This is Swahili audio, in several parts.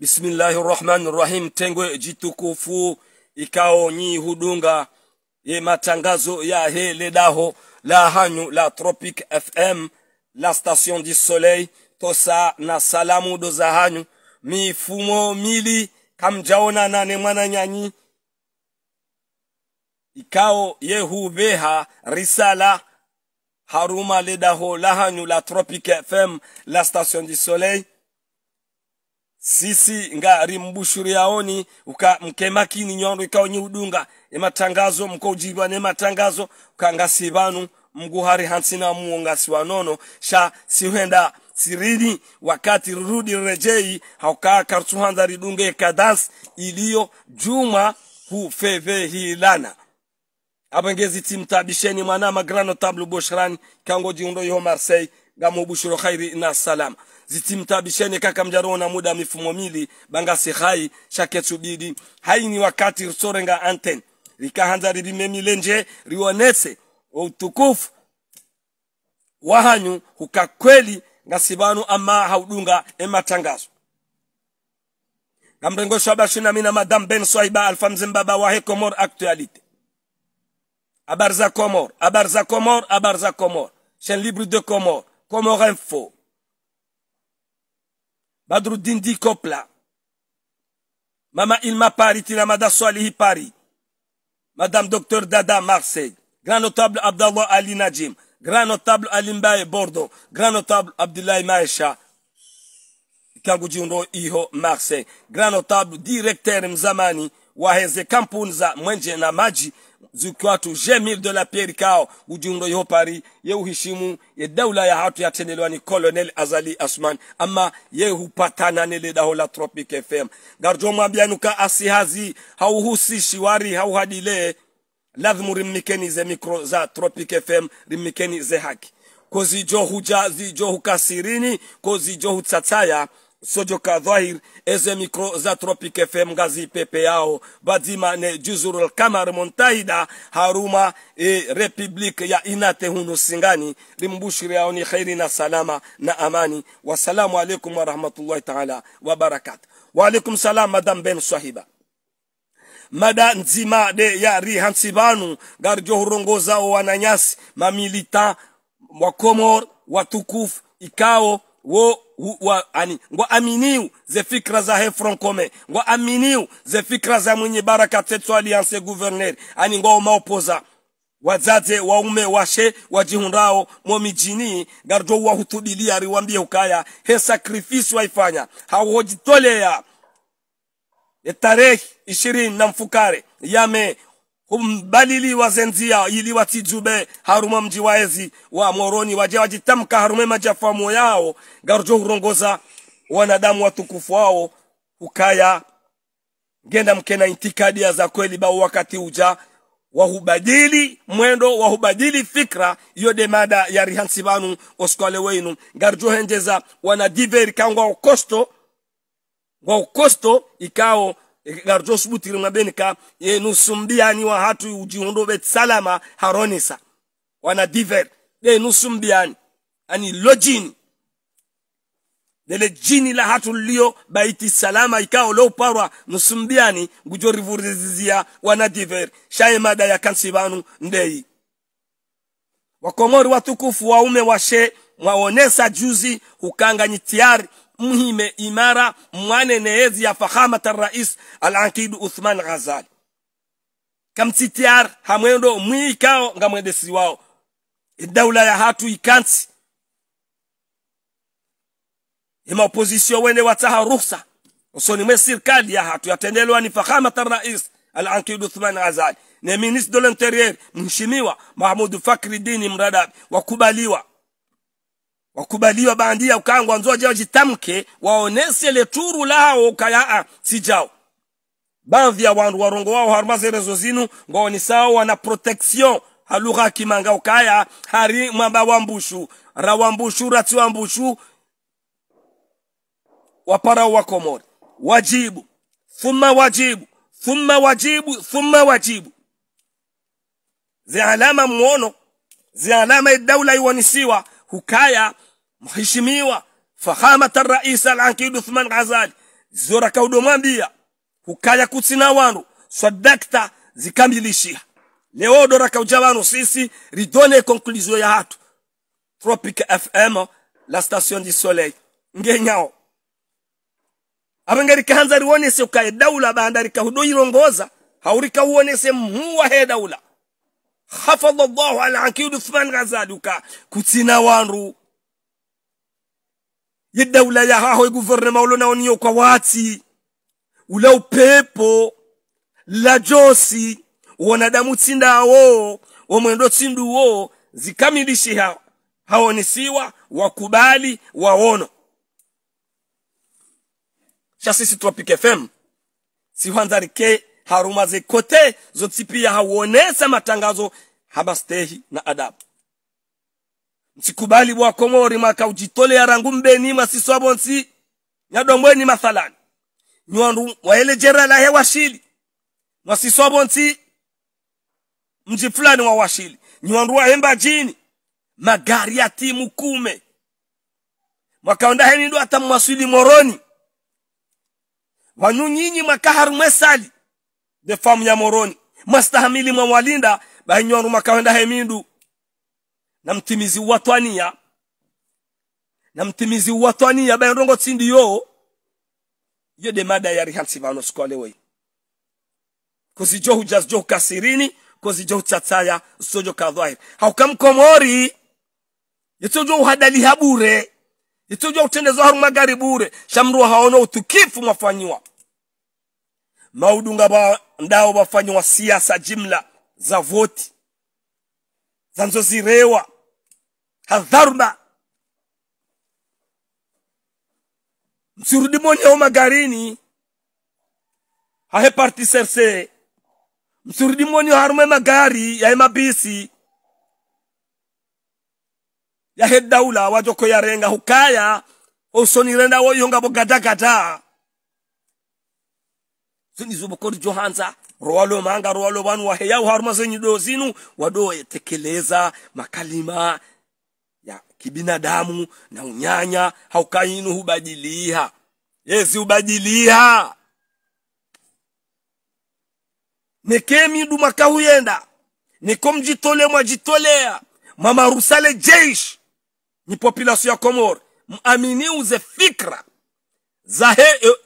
bismillahi rahmani rahim tengwe jitukufu ikao nyi hudunga ye matangazo ya he ledaho la hanyu la tropic fm la station du soleil tosa na salamu do za hanyu. Mifumo mili kamjaona nane mwana nyanyi. Ikao yehubeha risala haruma ledaho la hanyu la tropic fm la station du soleil sisi nga rimbushuri yaoni uka mkemakini nyondo ikao nyudunga ematangazo mko ujibwa ne matangazo kanga sibanu mguhari hansina muonga siwanono sha siwenda sirini wakati rudi rejei haukaa kartuhanda ridunge kadans iliyo juma hufeve hilana. Abengezi timtabisheni mwana magrano tablo boshrani kango jiundo yo marseille gamubushuro khairi na salama zitimtabisheni kaka mjarona muda mifumo mili bangasi hai shaketsubidi haini wakati risorenga anten rikahanza ribimemilenje rionese utukufu. Wahanyu hukakweli ngasibanu ama haudunga ematangazo ngamrengo shaba shina mina madam ben swaiba alfamzimbaba wahe komor actualité abarza komor abarza komor abarza za komor. Chaîne libre de komor. Komor info badruddin di kopla mama ilma pari tina mada swalihi pari madame docteur dada marseille. Grand notable abdallah ali najim. Grand notable Alimba et bordeaux. Grand notable abdullahi maesha kangujiundo iho marseille. Grand notable directeur mzamani waheze kampunza mwenje na maji zikwatu jemil de la pierre kao ujundo yo pari ye uhishimu ye daula ya hatu yatendelwa ni colonel azali asman ama ye hupatana nele daho la tropic fm garjo mwambianuka asihazi hauhusishi wari hauhadile lazmu rimmikeni ze mikro za tropic fm rimmikeni ze haki. Kozijo huja zijo hukasirini kozijo hutsatsaya sojo ka dhahir eze micro za tropic fm ngazi pepe yao badima ne juzurul kamar montahida haruma e republik ya inate hunu singani limbushiri yao ni khairi na salama na amani. Wasalamu alaikum warahmatullahi taala wabarakatu waalaikum salam madam ben swahiba. Mada nzima de ya rihansibanu garjo hurongoza wananyasi mamilita wakomor watukufu ikao wo ani ngwa aminiu ze fikra za he commun. Ngwa aminiu ze fikra za mwenye baraka tetso alliance gouverneur. Ani ngwa umaopoza wazaze waume washe wajihundao momijini garjo wahutubilia riwambie ukaya. He sacrifice waifanya hawojitolea tarehe ishirini na mfukare. Yame humbalili wazenzia ili watijube haruma mji waezi wa moroni waje wajitamka harume majafamu yao garjo hurongoza wanadamu watukufu wao ukaya ngenda mkena intikadia za kweli bao wakati uja wahubadili mwendo wahubadili fikra iyo de mada ya rihansi banu oskole weinu garjo henjeza wana diveri kangwa ukosto wa ukosto ikao garjo mwabenika yenusumbiani wa hatu ujihundo bet salama haronisa wana diver de nusumbiani ani lojini dele jini la hatu lio baiti salama ikao lo parwa nusumbiani gujo rivurizizia wana diver. Shaye mada ya kansibanu ndei. Wakomori watukufu waume washe mwaonesa juzi hukanganyi tiari mhime imara mwane neezi ya fahamata rais alankidu uthman ghazali. Kamtsitiar hamwendo mwikao nga mwendesi wao ya hatu ikansi. Ima opozisio wende wataha ruhsa. Usoni mwe sirkali ya hatu yatendelwa ni fahamata rais alankidu uthman ghazali. Ne ministre de l'interieur mheshimiwa mahmudu fakri dini mradabi wakubaliwa wakubaliwa bandia ukangwa nzoa jao jitamke waonese leturu lao ukayaa sijao baadhi ya wandu warongo wao harumaze rezo zinu ngoni sawa wana protection. Halugha kimanga ukaya hari mwamba wambushu rawambushu rati wambushu wapara wa komori wajibu. Thumma wajibu. Thumma wajibu. Thumma wajibu. Zi alama muono. Zi alama idawla iwanisiwa hukaya mheshimiwa fahamata rais alankid uthman ghazali. Zora kaudomwambia hukaya kutsina wanu swadakta zikamilishia leo dora kauja wanu sisi ridone conclusion ya hatu. Tropic fm la station du soleil. Ngenyao abangari rionese ukaye daula bandari kahudo irongoza haurika uonese mhuwa he daula hafadha llahu ala akid uthman ghazaduka kutina wanru. Ye daula ya haho e guvernema ulo naoniyo kwa wati. Ula upepo la josi wanadamu tsindawo wamwendo tsinduwo zikamilishi hao. Haonisiwa wakubali waono. Sha sisi tropic fm sihwanzarike haruma ze kote zotsipia hauonesa matangazo habastehi na adabu. Msikubali bwakomori komori ujitole ujitolea rangu mbeni masiswabonsi nyadombweni mathalani. Nywandu waelejera la hewa shili. Mwasiswabonsi mji fulani wa washili. Nywandu wahemba jini magari ya timu kume. Mwakaonda henindo hata mwaswili moroni. Wanyunyinyi mwakaharumwe sali de famu ya moroni. Mwastahamili mwa mwalinda bahinywandu mwakaonda hemindu na mtimizi watwania na mtimizi watwania bayondongo tsindi yo. De mada ya hansi vano skole wei kozi jo hujas jo kasirini kozi jo tsatsaya sojo kadhahir haukam komori. Yeto jo hadali habure yeto jo utendezo haru magari bure. Shamru haono utukifu mwafanyiwa. Maudunga ba ndao bafanyiwa siasa jimla za voti zanzozirewa hadharma. Msirudi monyeo magarini hahe parti serse. Msirudi monyeo harume magari yahe mabisi. Yahe daula wajoko yarenga hukaya. Osonirenda woyonga bo zubu kodi johanza rowalo manga rowalo vanu waheyau haruma zenyu do zinu wadoyetekeleza makalima ya kibinadamu na unyanya haukainu hubadiliha. Yezi hubadiliha. Nekemi dumaka huyenda niko mjitole mwajitolea mamarusale jeish. Ni populasyo ya komor. Mwaminiuze fikra. Zahe e, e,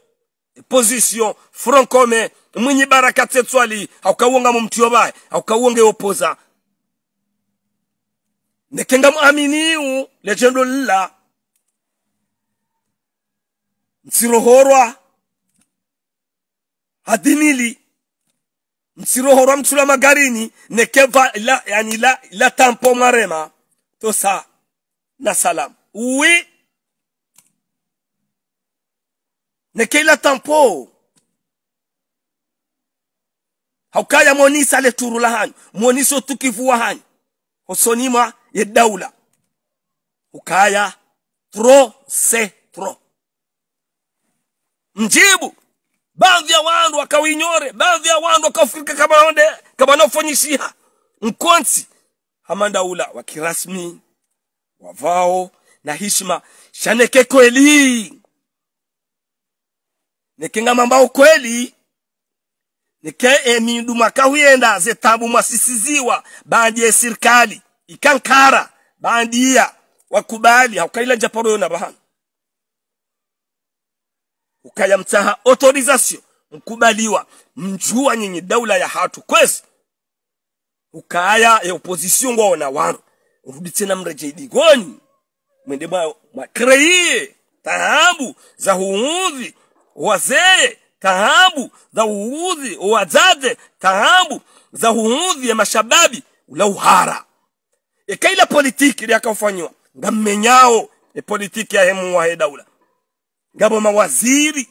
position front commun mwinyi baraka tetswali haukawonga mumtio bae haukauonge opoza. Nekenga muaminiu legendo lila msirohorwa hadinili msirohorwa mtsula magarini nekeva la, yani la, la tampo marema tosa na salam. Oui neke la tampo. Haukaya monisa le turu la hanyu moniso tukivua hanyu hosonima ye daula. Ukaya tro se tro. Mjibu. Baadhi ya wandu wakawinyore baadhi ya wandu wakafurika kabanonde kabanofonyishiha nkonsi hamandaula wa kirasmi wavao na hishima shaneke kweli nekenga mambao kweli nike emindu makahuyenda zetabu mwasisiziwa bandi ye sirikali ikankara bandiya wakubali haukaila japoro na bahana ukaya mtaha autorisation mkubaliwa mjua nyinyi daula ya hatu kwezi. Ukaya ya opposition ngwao na wanu urudi tena mreje digoni mwende mwa kreye tahabu za huudhi wazee tahabu za uudhi wazaze tahabu za uudhi ya mashababi ula uhara. Ekaila politiki lyakafanywa ngammenyao e politiki ya hemu wa daula ngabo mawaziri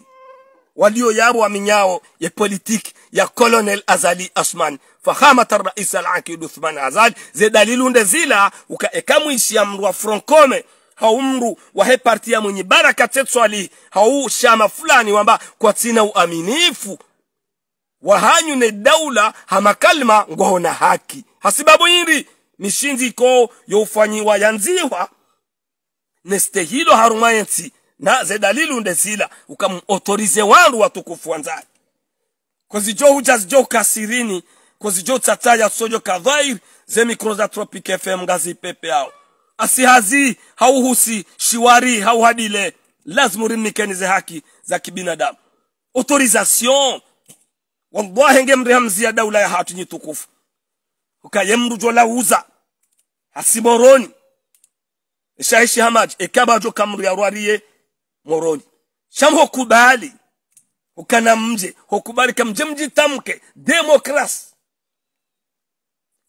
walio yabo waminyao ya politiki ya colonel azali asman. Fahamata rais alakid uthman azali. Ze dalilunde zila ukaekamwishi ya mndu wa fronkome hau mru wahe parti ya mwenye baraka tetswali hau shama fulani wamba kwa tina uaminifu. Wahanyu ne daula hamakalma ngohona haki. Hasibabu iri mishinzi iko youfanyiwa yanziwa neste hilo harumayensi na ze dalilu ndezila ukamuautorize wandu watukufu wanzani kozijo huja zijo kasirini kozijo tataya sojo kathair ze mikro za tropic fm ngazi pepe yao asihazi hauhusi shiwari hauhadile. Lazima rimikeni ze haki za kibinadamu. Autorisation. Wallahi ngemrihamzia daula ya hatu nyitukufu ukaye mrujo la uza. Asiboroni shaishi hamaji. Ekabajo kamru ya rwariye moroni. Shamho kubali ukana mje. Hokubali kamje mji tamke demokrasi.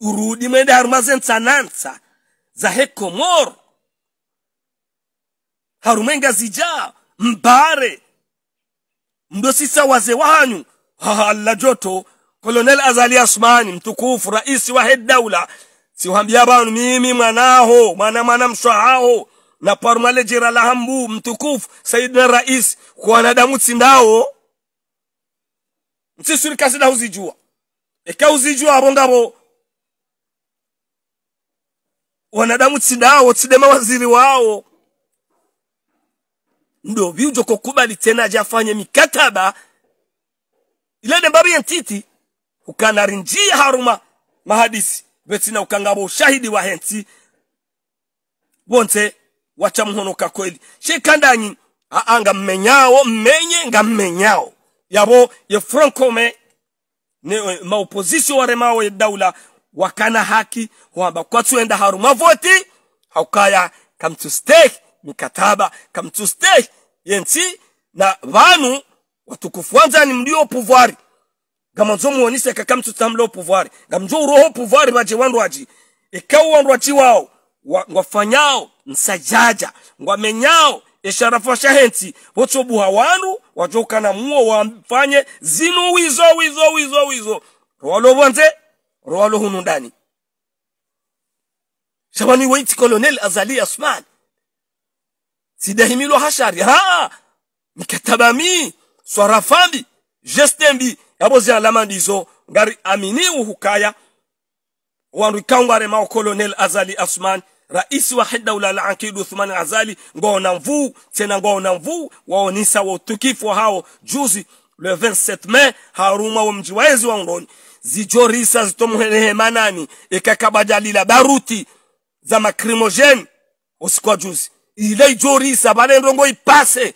Urudi mwende harumaze nsanansa za hekomoro harumenga zija mbare. Ndo sisa waze wanyu. Hahalla joto. Kolonel azali asmani mtukufu raisi wa he daula. Siwambia banu mimi mwanaho mwana mwana mshwahaho na parmale jira la hambu mtukufu saidina rais kwa wanadamu tsindao. Msisuri kasida huzijua eka huzijua abo ngabo wanadamu tsidao tsidema waziri wao. Ndo viujo kokubali tena ajafanye mikataba. Ilede mbabi yentiti ukanarinjia haruma mahadisi betina ukangabo ushahidi wa henti. Bonse wacha mhonoka kweli. Shekandanyi anga mmenyao mmenye nga mmenyao yabo ye francome ne maopposition waremao ye daula wakana haki wamba kwatsuenda haru mavoti haukaya kamtusteh mikataba kamtusteh yenti na vanu watukufu wanzani mlio pouvoir gamanzo muonise kakamtu tamlo pouvoir gamjo uroho pouvoir baje wandu aji ikau wandu aji wao ngwafanyao nsajaja ngwamenyao esharafa shahenti wotsobuha wajoka wajokana muo wafanye zinu wizo wizo wizo wizo. Rwalo rwalo hunu ndani. Shabani wait colonel azali asman. Sidahimilo hashari. Ha! Mikataba mi swarafambi gestembi yabozi alama ndizo ngari aminiu hukaya. Wandu ikangware mao colonel azali asman. Raisi wa ula la ankidu uthman azali ngona mvu tena ngona mvu waonisa wa utukifu hao juzi. Le 27 mai haruma wa mji waezi wa zijorisa zitomuhenehemanani ikakabajalila baruti za makrimogene usiku juzi ile ijorisa bale ndongo ipase.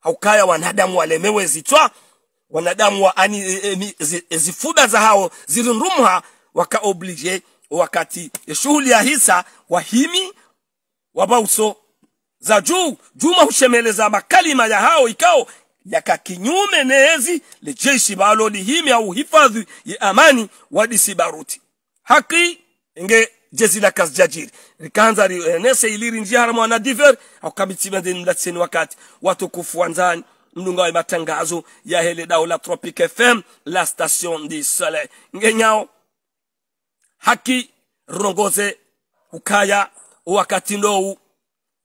Haukaya wanadamu walemewe zitwa wanadamu wa ani e, e, zifuda za hao zilindumha waka oblige wakati shughuli ya hisa wahimi wabauso za juu. Juma hushemeleza makalima ya hao ikao yaka kinyume neezi lejeshi balo lihimi au hifadhi ya amani wadisi baruti. Haki nge jezi la kasjajiri rikaanza nese iliri njia mwana diver den mlatseni wakati. Watukufu wanzani mlunga wa matangazo ya hele daula tropic fm la station du soleil. Ngenyao haki rongoze ukaya wakati ndou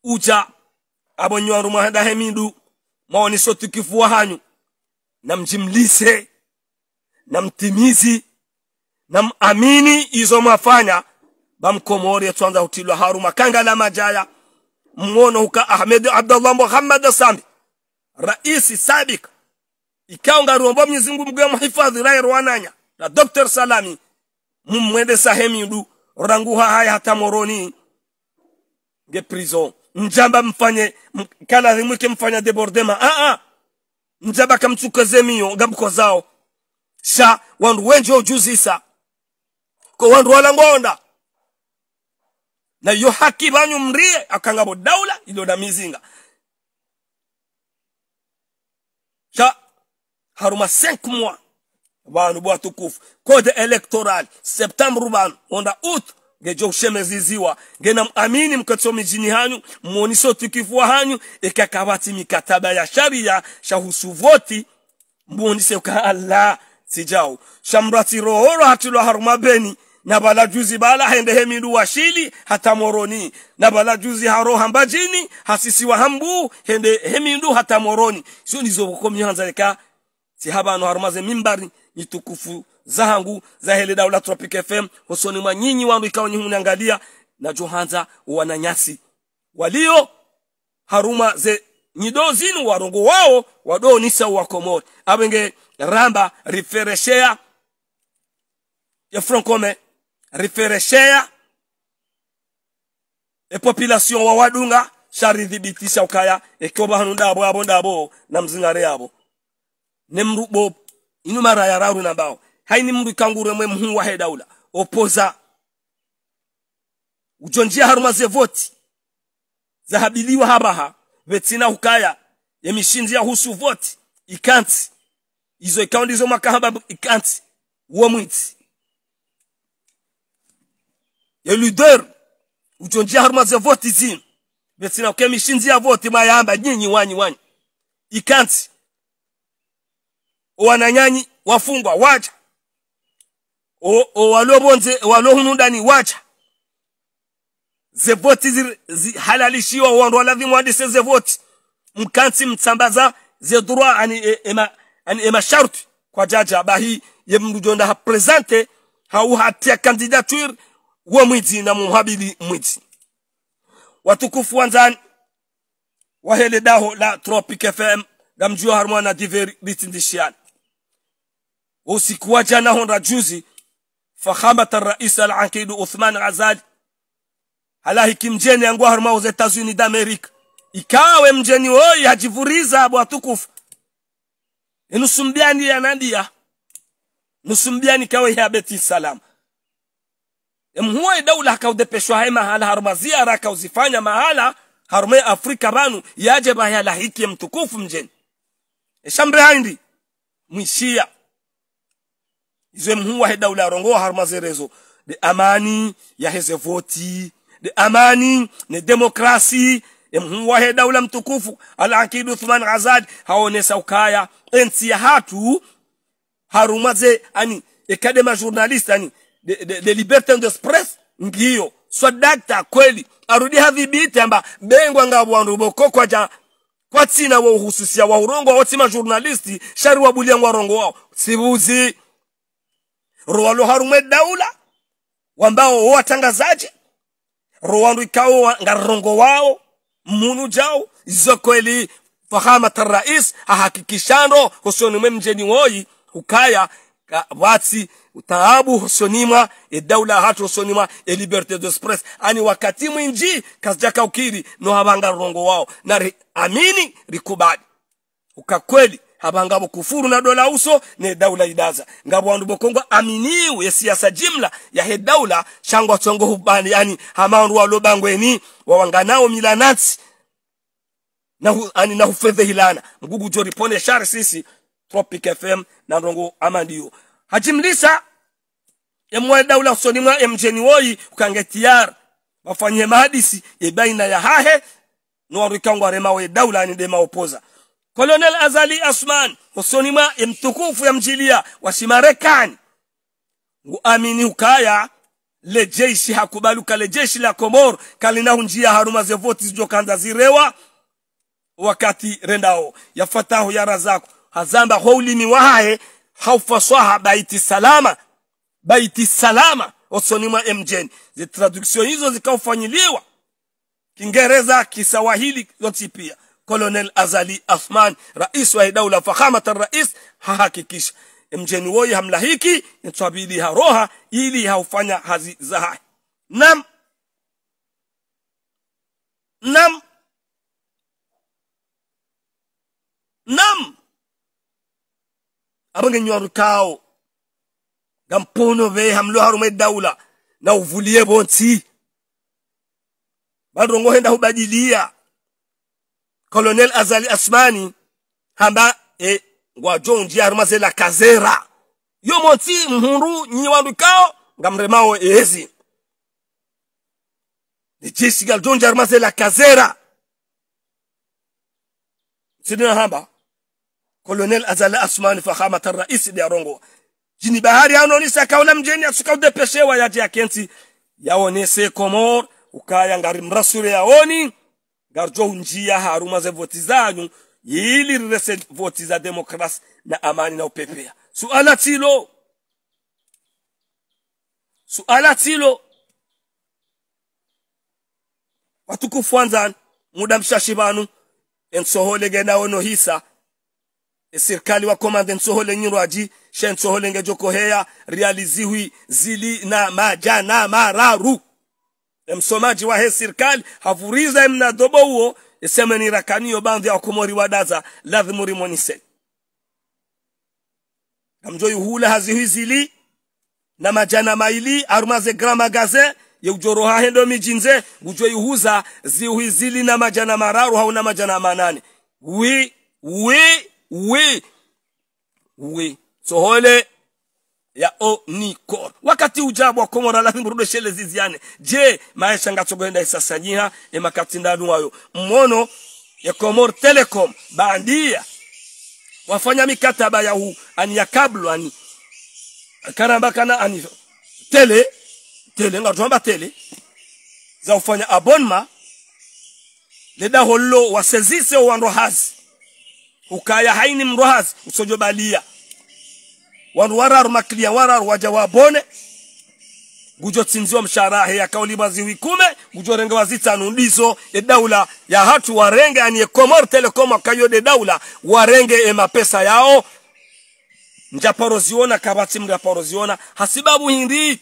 uja abonywaru mahenda hemindu maoni sotukifu wa hanyu na mjimlise na mtimizi na mamini izo mafanya bamkomori twanza hutilwa haruma makanga la majaya mwono huka ahmed abdallah muhammad sambi raisi sabik ikaonga ngaruomba mwenyezi Mungu mgwe mhifadhi rai rwananya na dr salami mumwende sahemi du ranguha haya hata moroni nge prison njamba mfanye kala rimwike mfanya debordema. A a njamba kamchukaze miyo ngamko zao. Sha wandu wenje ojuzisa ko wandu wala ngonda. Na yo haki banyu mrie akangabo daula ilo na mizinga. Sha haruma 5 mois. Banu bwa tukufu code electoral septembre banu onda out ngejo ushemeziziwa ngena amini mkatso mijini hanyu muoniso tukifu hanyu ikakabati mikataba ya sharia shahusu voti muonise ka Allah sijao shamrati rohoro hatilo haruma beni na bala juzi bala hende hemindu washili hata moroni. Na bala juzi haro hambajini hasisi wa hambu hende hemindu hata moroni. Sio nizo komi hanzaleka si habano harumaze mimbari nitukufu zangu za hele daula tropic fm hosoni mwa nyinyi wangu ikawa nyinyi mnaangalia na johanza wananyasi walio haruma ze nyido zinu warongo wao wadonisa wakomori abenge ramba rifereshea ya francome rifereshea e population wa wadunga sharidhibitisha ukaya ekoba hanu ndabo abo ndabo na mzingare yabo ya mrubo na mara ya haini mndu ikangure mwe mhu wa hedaula opoza. Ujonjia haruma ze voti. Zahabiliwa habaha. Vetina hukaya. Ya husu voti. Ikanti. Izo ikaundi zo makahaba ikanti. Uwo mwiti. Ya leader ujonjia haruma ze voti zinu. Vetina ukemishindia voti mayamba. Nyinyi wanyi wanyi. Ikanti. Wananyanyi wafungwa wacha walohunundani wacha. Zevoti zihalalishiwa wandu waladhimu wadise zevoti. Mkansi mtsambaza zedroit ani e, ema, ani ema sharti kwa jaja bahi ye mrujonda ha presente hau hatia candidature wa mwizi na muhabili mwiti watukufu wanzani wahele daho la tropic fm gamjua harmona diveri bitindishiani. Usiku wa jana honra juzi fakhamata rais al-aqidu uthman ghazali halahi kimjeni angwa harma aux États-Unis d'Amérique ikawe mjeni woi hajivuriza abu atukufu. Inusumbiani yanandia nusumbiani kawe ya beti salam. Mhuwa daula akaudepeshwa hai mahala haruma ziara akauzifanya mahala harume afrika banu yaje baya lahiki mtukufu mjeni. Eshambre haindi. Mwishia izwe mhuwa he daula rongo harma zerezo. De amani ya heze voti. De amani ne demokrasi. Mhuwa he daula mtukufu. Al akidu Uthman Azad haonesa ukaya. Ensi ya hatu harumaze ani ekadema journalist ani de, de, de liberté d'express ngiyo. Swadakta kweli. Arudi hadhibiti amba bengwa ngabu wandu bokokwa ja kwa tsina wa uhususia wa urongo wa tima journalisti shari wabulia warongo wao. Sibuzi rwalo harumwe daula wambao watangazaji rwandu ikawo ngarongo wao munu jao izo kweli fahamat rais ahakikishano husoni mwe mjeni woyi ukaya ka watsi husonimwa e daula hatu husonimwa e d' express ani wakati mwinji kazijaka ukiri no habanga rongo wao nari amini rikubali. Ukakweli habangabo kufuru na dola uso ne daula idaza. Ngabo wandu bokongo aminiu ya siasa jimla ya he daula shangwa chongo hubani yani hamandu walobangweni wawanganao milanati na hu, ani na hufedhe hilana. Mgugu jori pone shari sisi tropic fm na rongo amandio hajimlisa emwa daula usoni mwa emjeni woi ukange tiyar wafanye mahadisi ebaina baina ya hahe no warikangwa rema we daula ni dema opoza Colonel Azali Asman usoni mwa mtukufu ya mjilia wa Shimarekani uamini ukaya le jeshi hakubaluka le jeshi la Komor kalina unjia haruma zevoti zijokanza zirewa wakati rendao yafatahu ya razaku hazamba houlimi wahaye haufaswaha baiti salama baiti salama usoni mwa mjeni zi traduction hizo zikaufanyiliwa kingereza kisawahili zote pia Colonel Azali Athman rais wa daula fakhamata rais hahakikisha. Mjeni woi hamlahiki intabidi haroha ili haufanya hazi zaha nam nam nam abange nyoru kao. Gampono ve hamlo harume daula. Na uvulie bonti. Badrongo henda hubadilia colonel azali asmani hamba e ngwajo njia armaze la kazera. Yo moti mhundu nyi wandu kao ngamremao ezi ni jeshi gal jonja armaze la kazera. Sidina hamba colonel azali asmani fakhamat rais de arongo. Jini bahari anonisa kaula mjeni asuka udepeshewa yaje akenti yaonese komor ukaya ngari mrasure yaoni garjo njia haruma ze voti zanyu ili rirese voti za demokrasi na amani na upepea suala tilo. Suala tilo. Watukufu muda mshashi ensohole gena ono hisa. Esirikali wa komande nsohole nyirwaji she nsohole nge jokoheya realiziwi zili na majana mararu msomaji wa he havuriza emna dobo huo esemeni rakanio bandhi ya wakomori wadaza ladhimuri monise kamjo yuhula hazihi zili na majana maili arumaze grand magasin yeujoroha hendo mijinze gujo yuhuza zihizili na majana mararu hauna majana manane. Wi wi wi wi sohole ya onikor wakati ujabu akomora lazim rudo shele ziziane. Je maisha ngatsogoenda isasanyiha emakati ndanu wayo. Mmono ya komor telecom bandia. Wafanya mikataba ya hu ani ya kablo ani. Karamba kana ani. Tele tele ngatwamba tele. Za ufanya abonma. Leda hollo wasezise wanrohazi ukaya haini mrohazi usojobalia wandu wararu maklia wararu waja wabone gujo tsinziwa msharahe ya kauli baziwi kume gujo renge wazita ndizo e daula ya hatu warenge ani komor kayo de daula. Warenge e mapesa yao. Njaparo ziona kabati mraparo ziona hasibabu hindi.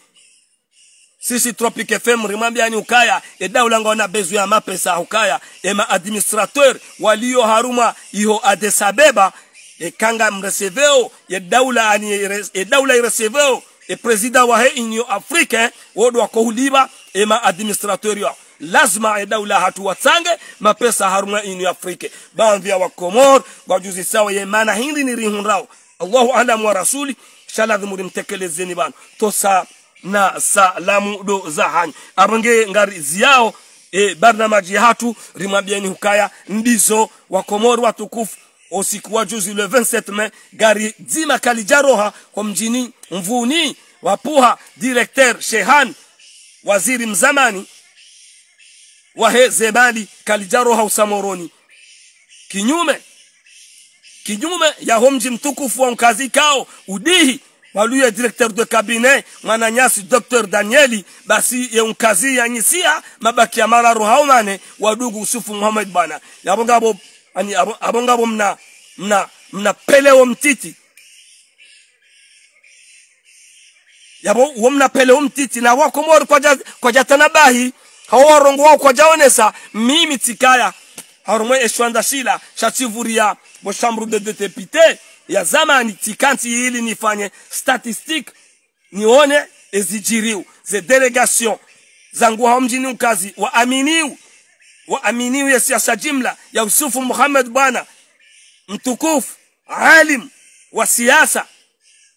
Sisi tropic fm rimwambia ni ukaya. E daula ngona bezu ya mapesa ukaya. E ma administrateur walio haruma iho adesabeba e kanga mreseveo e daula ani e daula ireseveo e president wa he union africain wodo huliba e ma administrateur yo. Lazima e daula hatu watsange mapesa haruma union africain. Bamvia wa komor wajuzi sawa ye mana hindi ni rihunrao allahu alam wa rasuli shaladhimuri mtekelezeni bana. Tosa na salamu do za arange ngari ziao e barnamaji hatu rimwambieni hukaya ndizo wakomori watukufu usiku wa juzi le 27 mai gari zima kalijaroha kwa mjini mvuni wapuha directeur shehan waziri mzamani wahe zebali kalijaroha usamoroni. Kinyume kinyume ya homji mtukufu wa mkazi kao udihi waluye directeur de cabinet mwananyasi dr danieli basi ye mkazi yanyisia mabaki ya mararu haumane wadugu usufu muhammad bana yabongabo ani abongabo mna mna mna pelewo mtiti. Yabo wo mna pelewo mtiti. Na wako mori kwa kwa jatanabahi hawo warongo wao kwa jaonesa mimi tikaya. Harumwe eshwanda shila. Shativuria bo chambre de député ya zamani tikanti ili nifanye statistique nione ezijiriu. Ze delegation. Zangu hao mjini ukazi waaminiu waaminiu ya siasa jimla ya Yusufu Muhammad bwana mtukufu alim wa siasa.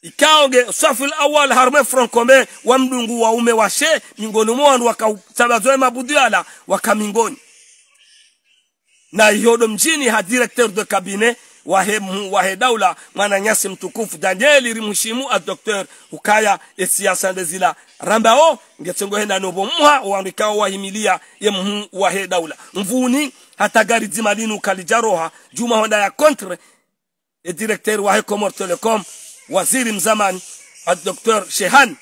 Ikaoge safu awal harme francombe wa mdungu wa ume washe mingoni mwandu wakasabazoe mabudiala wakamingoni na yodo mjini ha directeur de cabinet wahe, wahe daula mwana nyasi mtukufu. Daniel rimheshimu a docteur ukaya esiasa ndezila. Rambao ngetsengo henda nobo mwa wandikao wahimilia ye mhu wahe daula. Mvuni hata gari zimalinu kalijaroha juma honda ya contre e directeur wahe comor telecom waziri mzamani docteur shehan.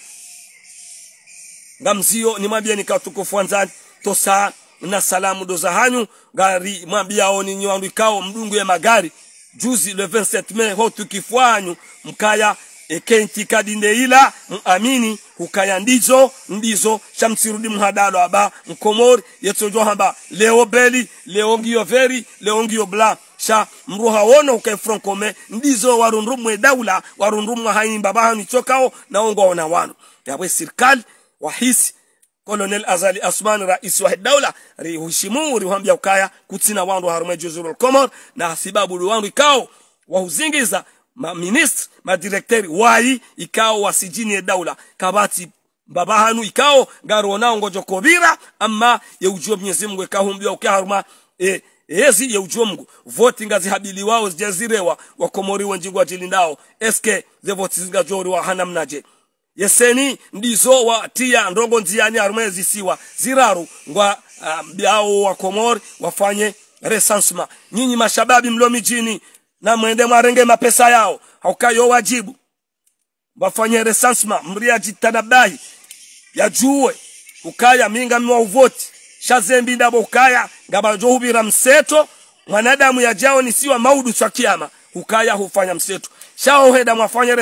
Ngamzio nimwambie nikatukufu wanzani. Tosa na salamu doza hanyu gari oni nyuandikao mdungu ya magari juzi le 27 Mei ho tukifwanyu mkaya ekenti kadinde ila muamini hukaya ndizo ndizo chamsirudi mhadalo aba mkomori yetsojo hamba leo beli leo ngiyo veri leo ngiyo bla sha mruha wono ukai frankome ndizo warundumwe daula warundumwa haimba bahani chokao na ongo ona wano yawe serikali wahisi colonel azali asman rais wa daula riheshimu riwambia ukaya kutina wandu harume juzurul komor na sababu wandu ikao wahuzingiza maministri madirekteri wai ikao wasijini daula kabati baba hanu ikao garo na ngojo kobira ama ya ujio Mwenyezi Mungu ikahumbia ukaharuma e ezi ya ujio Mungu. Voti habili wao zijazirewa wakomori wenjingwa jilindao eske ze voti zingajori wa hanamnaje yeseni ndizo watia ndongo nziani arume zisiwa. Ziraru ngwa um, biao wa komori wafanye resansma. Nyinyi mashababi mlo mijini na mwende mwarenge mapesa yao. Haukayo wajibu. Wafanye resansma mria jitanabahi yajue ukaya minga mwa uvoti. Shazembi ndabo ukaya ngaba johubira mseto. Mwanadamu yajao ni siwa maudu chakiyama hukaya hufanya mseto. Shao heda mwafanya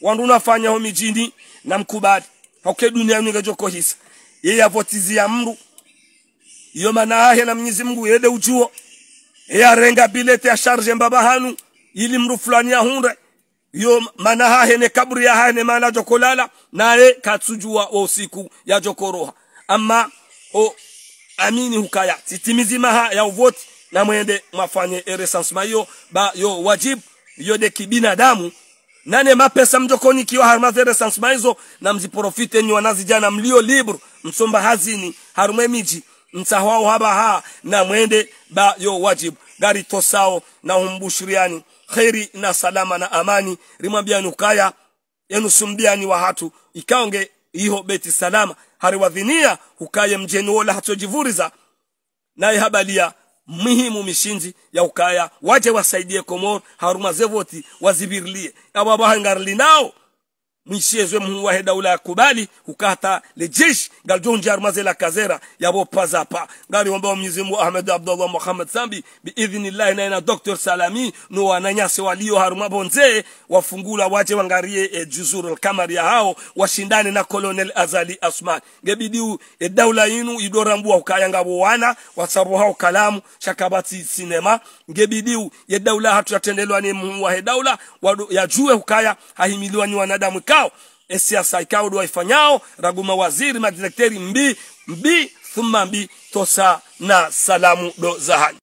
wandu nafanya ho mijini na mkubali. Hauke dunia nyinga joko hisa yeye avotizia mru iyo maana ahe na Mwenyezi Mungu yede ujuo. Yeye arenga bilete ya charge mbaba hanu ili mru fulani ahunde yo maana hahe ne kaburi ya hahe ne maana jokolala naye katsujua wa usiku ya jokoroha. Ama o amini hukaya. Titimizi maha ya uvoti na mwende mwafanye recensement hiyo ba yo wajibu yo de kibinadamu nane mapesa mjokoni kiwa harmaze recensement hizo na mziprofite wanazi jana mlio libru msomba hazini harume miji msahwao haba ha na mwende ba yo wajibu. Gari tosao na humbushiriani kheri na salama na amani rimwambiani ukaya enusumbiani wa hatu ikaonge iho beti salama. Hariwadhinia hukaye mjeni wola hatojivuriza naye habalia muhimu mishinji ya ukaya. Waje wasaidie komor haruma zevoti wazibirlie. Ababa hangarli nao mwishezwe mhuwahe daula ya kubali hukata lejeshi galjonji arumaze la kazera yabo pazapa. Ngari wamba Mwenyezi Mungu Ahmed Abdullah Muhammad Sambi biidhnillah na na Dr. Salami no wananyase walio haruma bonze wafungula waje wangarie e, juzurul kamari ya hao washindane na Colonel Azali Asman. Gebidiu e, daula yinu idorambua mbuwa ngabo wana wasabu hao kalamu shakabati sinema. Gebidiu e, daula hatu yatendelwa ni mhuwahe daula wadu, yajue ukaya hahimiliwa ni wanadamu kao esia saikao do ifanyao raguma waziri madirekteri mbi mbi thumma mbi tosa na salamu do zahani